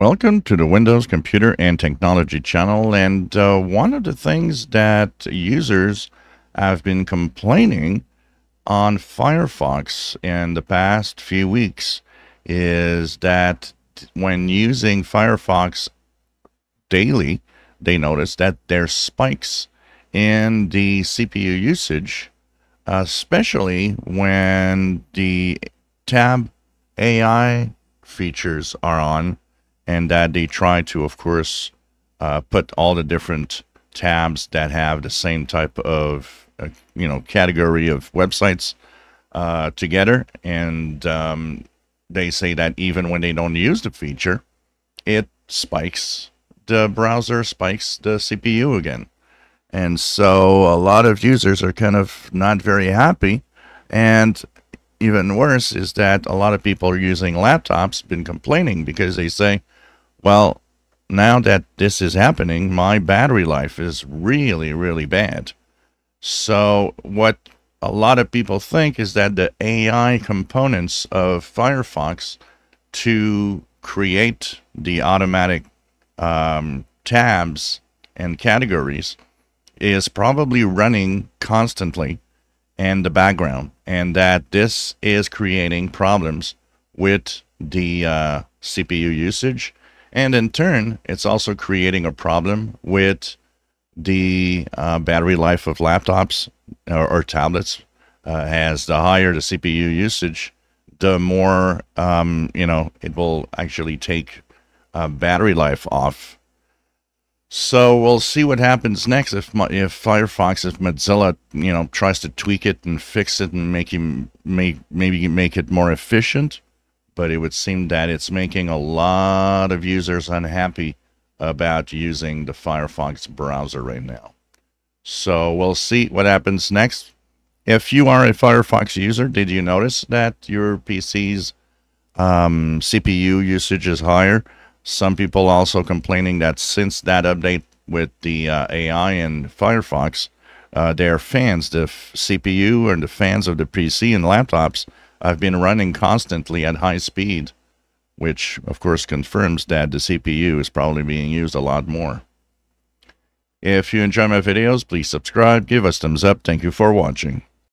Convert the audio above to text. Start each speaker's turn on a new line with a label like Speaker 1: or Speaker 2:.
Speaker 1: Welcome to the Windows Computer and Technology channel. And uh, one of the things that users have been complaining on Firefox in the past few weeks is that when using Firefox daily, they notice that there's spikes in the CPU usage, especially when the tab AI features are on and that they try to, of course, uh, put all the different tabs that have the same type of, uh, you know, category of websites uh, together. And um, they say that even when they don't use the feature, it spikes the browser, spikes the CPU again. And so a lot of users are kind of not very happy. And even worse is that a lot of people are using laptops, been complaining because they say, well, now that this is happening, my battery life is really, really bad. So, what a lot of people think is that the AI components of Firefox to create the automatic um, tabs and categories is probably running constantly in the background, and that this is creating problems with the uh, CPU usage and in turn, it's also creating a problem with the uh, battery life of laptops or, or tablets. Uh, as the higher the CPU usage, the more um, you know it will actually take uh, battery life off. So we'll see what happens next if if Firefox, if Mozilla, you know, tries to tweak it and fix it and make him make maybe make it more efficient but it would seem that it's making a lot of users unhappy about using the Firefox browser right now. So we'll see what happens next. If you are a Firefox user, did you notice that your PC's um, CPU usage is higher? Some people also complaining that since that update with the uh, AI and Firefox, uh, their fans, the CPU and the fans of the PC and laptops, I've been running constantly at high speed, which of course confirms that the CPU is probably being used a lot more. If you enjoy my videos, please subscribe, give us thumbs up. Thank you for watching.